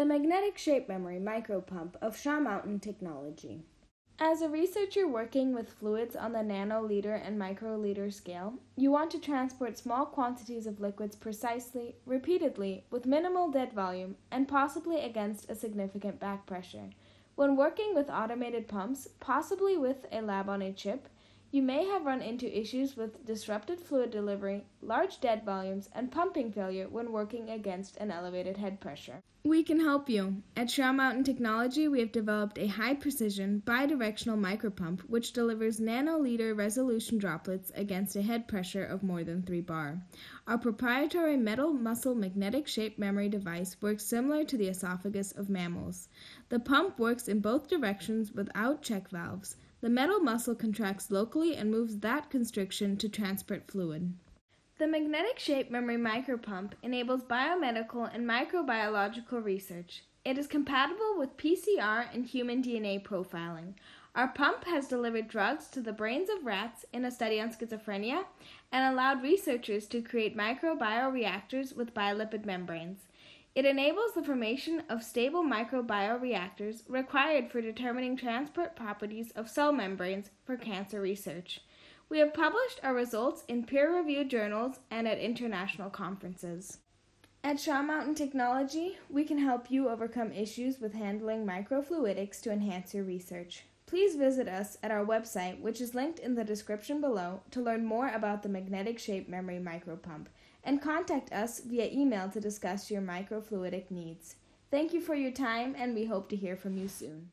the Magnetic Shape Memory Micropump of Shaw Mountain Technology. As a researcher working with fluids on the nanoliter and microliter scale, you want to transport small quantities of liquids precisely, repeatedly, with minimal dead volume, and possibly against a significant back pressure. When working with automated pumps, possibly with a lab on a chip, you may have run into issues with disrupted fluid delivery, large dead volumes, and pumping failure when working against an elevated head pressure. We can help you. At Shaw Mountain Technology, we have developed a high precision, bidirectional micropump which delivers nanoliter resolution droplets against a head pressure of more than 3 bar. Our proprietary metal muscle magnetic shape memory device works similar to the esophagus of mammals. The pump works in both directions without check valves. The metal muscle contracts locally and moves that constriction to transport fluid. The magnetic shape memory micropump enables biomedical and microbiological research. It is compatible with PCR and human DNA profiling. Our pump has delivered drugs to the brains of rats in a study on schizophrenia and allowed researchers to create microbioreactors with bilipid membranes. It enables the formation of stable microbioreactors required for determining transport properties of cell membranes for cancer research. We have published our results in peer reviewed journals and at international conferences. At Shaw Mountain Technology, we can help you overcome issues with handling microfluidics to enhance your research. Please visit us at our website, which is linked in the description below, to learn more about the magnetic shape memory micropump and contact us via email to discuss your microfluidic needs. Thank you for your time, and we hope to hear from you soon.